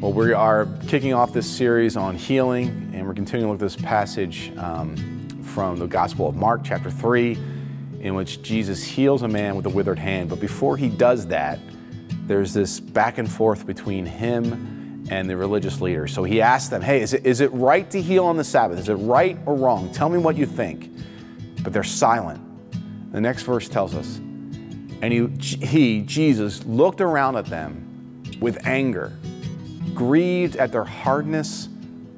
Well, we are kicking off this series on healing, and we're continuing to look at this passage um, from the Gospel of Mark, chapter 3, in which Jesus heals a man with a withered hand. But before he does that, there's this back and forth between him and the religious leaders. So he asks them, Hey, is it, is it right to heal on the Sabbath? Is it right or wrong? Tell me what you think. But they're silent. The next verse tells us, And he, he Jesus, looked around at them with anger grieved at their hardness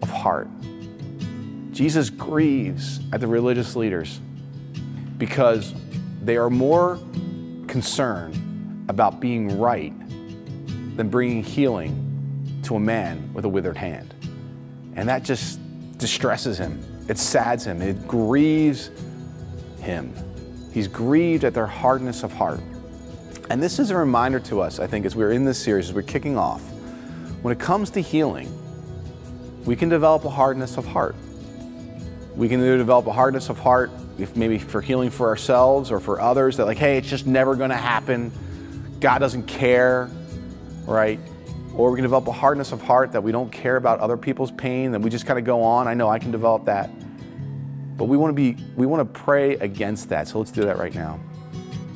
of heart. Jesus grieves at the religious leaders because they are more concerned about being right than bringing healing to a man with a withered hand. And that just distresses him. It sads him. It grieves him. He's grieved at their hardness of heart. And this is a reminder to us, I think, as we're in this series, as we're kicking off, when it comes to healing, we can develop a hardness of heart. We can either develop a hardness of heart, if maybe for healing for ourselves or for others, that like, hey, it's just never going to happen. God doesn't care, right? Or we can develop a hardness of heart that we don't care about other people's pain, that we just kind of go on. I know I can develop that. But we want to be, we want to pray against that. So let's do that right now.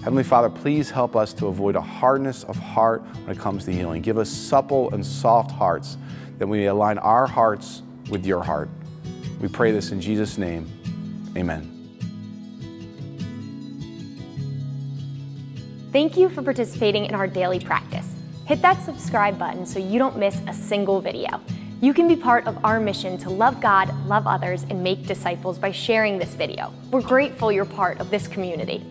Heavenly Father, please help us to avoid a hardness of heart when it comes to healing. Give us supple and soft hearts that we align our hearts with your heart. We pray this in Jesus' name. Amen. Thank you for participating in our daily practice. Hit that subscribe button so you don't miss a single video. You can be part of our mission to love God, love others, and make disciples by sharing this video. We're grateful you're part of this community.